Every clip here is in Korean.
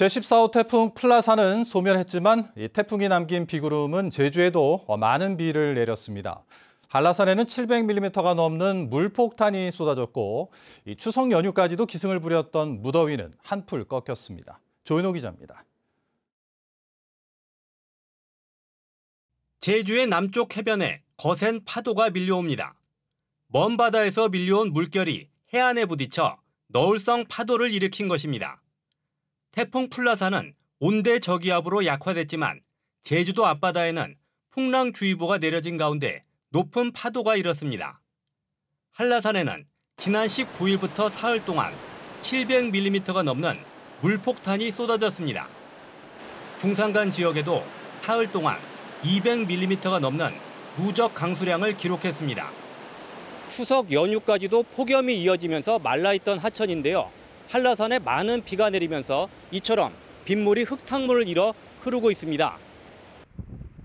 제14호 태풍 플라사는 소멸했지만 이 태풍이 남긴 비구름은 제주에도 많은 비를 내렸습니다. 한라산에는 700mm가 넘는 물폭탄이 쏟아졌고 이 추석 연휴까지도 기승을 부렸던 무더위는 한풀 꺾였습니다. 조인호 기자입니다. 제주의 남쪽 해변에 거센 파도가 밀려옵니다. 먼 바다에서 밀려온 물결이 해안에 부딪혀 너울성 파도를 일으킨 것입니다. 태풍 플라사는 온대 저기압으로 약화됐지만 제주도 앞바다에는 풍랑주의보가 내려진 가운데 높은 파도가 일었습니다. 한라산에는 지난 19일부터 사흘 동안 700mm가 넘는 물폭탄이 쏟아졌습니다. 중산간 지역에도 사흘 동안 200mm가 넘는 누적 강수량을 기록했습니다. 추석 연휴까지도 폭염이 이어지면서 말라있던 하천인데요. 한라산에 많은 비가 내리면서 이처럼 빗물이 흙탕물을 잃어 흐르고 있습니다.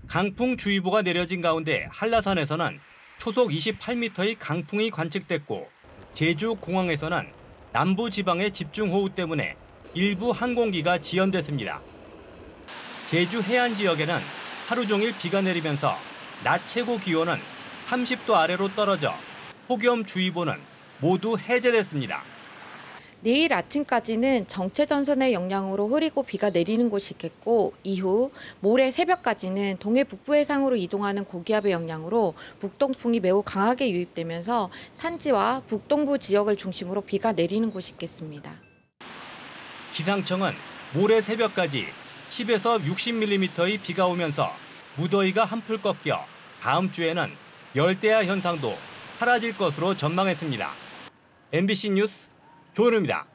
강풍주의보가 내려진 가운데 한라산에서는 초속 28m의 강풍이 관측됐고 제주 공항에서는 남부 지방의 집중호우 때문에 일부 항공기가 지연됐습니다. 제주 해안 지역에는 하루 종일 비가 내리면서 낮 최고 기온은 30도 아래로 떨어져 폭염주의보는 모두 해제됐습니다. 내일 아침까지는 정체 전선의 영향으로 흐리고 비가 내리는 곳이 있겠고 이후 모레 새벽까지는 동해 북부 해상으로 이동하는 고기압의 영향으로 북동풍이 매우 강하게 유입되면서 산지와 북동부 지역을 중심으로 비가 내리는 곳이 있겠습니다. 기상청은 모레 새벽까지 10에서 60mm의 비가 오면서 무더위가 한풀 꺾여 다음 주에는 열대야 현상도 사라질 것으로 전망했습니다. MBC 뉴스 조은우입니다.